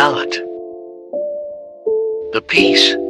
palate. The peace.